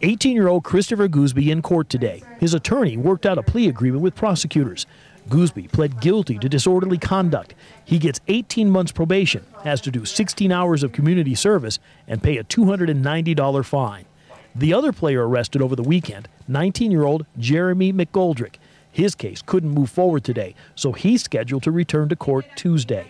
18 year old Christopher Gooseby in court today. His attorney worked out a plea agreement with prosecutors. Gooseby pled guilty to disorderly conduct. He gets 18 months probation, has to do 16 hours of community service, and pay a $290 fine. The other player arrested over the weekend, 19 year old Jeremy McGoldrick. His case couldn't move forward today, so he's scheduled to return to court Tuesday.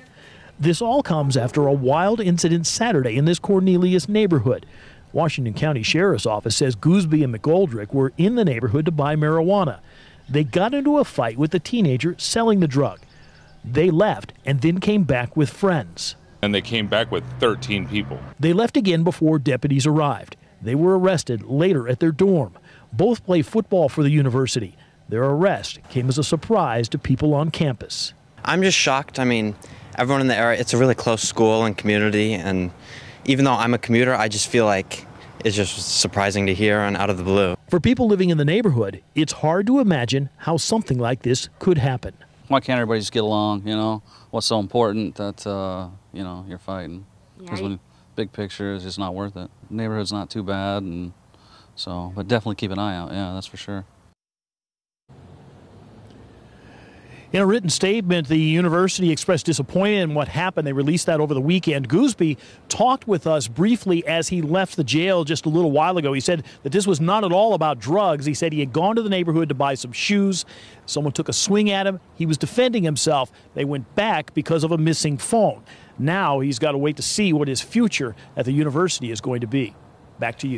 This all comes after a wild incident Saturday in this Cornelius neighborhood. Washington County Sheriff's Office says Gooseby and McGoldrick were in the neighborhood to buy marijuana. They got into a fight with the teenager selling the drug. They left and then came back with friends. And they came back with 13 people. They left again before deputies arrived. They were arrested later at their dorm. Both play football for the university. Their arrest came as a surprise to people on campus. I'm just shocked. I mean, everyone in the area, it's a really close school and community. And even though I'm a commuter, I just feel like it's just surprising to hear and out of the blue. For people living in the neighborhood, it's hard to imagine how something like this could happen. Why can't everybody just get along? You know, what's so important that, uh, you know, you're fighting? Because when big picture is just not worth it. neighborhood's not too bad, and so, but definitely keep an eye out. Yeah, that's for sure. In a written statement, the university expressed disappointment in what happened. They released that over the weekend. Gooseby talked with us briefly as he left the jail just a little while ago. He said that this was not at all about drugs. He said he had gone to the neighborhood to buy some shoes. Someone took a swing at him. He was defending himself. They went back because of a missing phone. Now he's got to wait to see what his future at the university is going to be. Back to you.